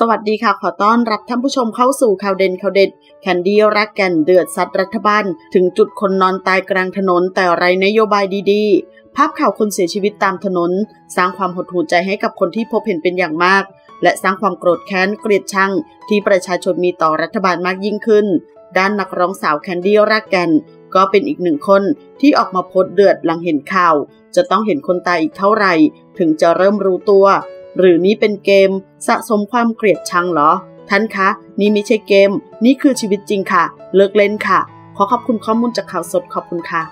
สวัสดีค่ะ ขอต้อนรับท่านผู้ชมเข้าสู่ข่าวเด่นข่าวเด็ดแคนดี้รักแก่นเดือดซัดรัฐบาล ถึงจุดคนนอนตายกลางถนนแต่ไรนโยบายดีๆ ภาพข่าวคนเสียชีวิตตามถนน สร้างความหดหู่ใจให้กับคนที่พบเห็นเป็นอย่างมาก และสร้างความโกรธแค้นเกลียดชังที่ประชาชนมีต่อรัฐบาลมากยิ่งขึ้น ด้านนักร้องสาวแคนดี้รักแก่นก็เป็นอีกหนึ่งคนที่ออกมาโพสเดือดหลังเห็นข่าว จะต้องเห็นคนตายอีกเท่าไหร่ ถึงจะเริ่มรู้ตัว หรือนี้เป็นเกม สะสมความเกลียดชังเหรอ ท่านคะ นี่ไม่ใช่เกม นี่คือชีวิตจริงค่ะ เลิกเล่นค่ะ ขอขอบคุณข้อมูลจากข่าวสดขอบคุณค่ะ